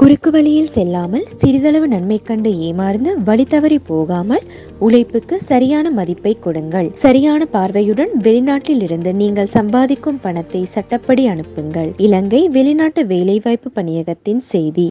குறுக்கு வழியில் செல்லாமல் சிறிதளவு நன்மை கண்டு ஏமாறுந்து வழி தவறி போகாமல் உழைப்புக்கு சரியான மதிப்பை கொடுங்கள். சரியான பார்வையுடன் வெளிநாட்டில் இருந்து நீங்கள் சம்பாதிக்கும் பணத்தை சட்டப்படி அனுப்புங்கள். இலங்கை வெளிநாட்டு வேலைவாய்ப்பு பணியகத்தின் செய்தி.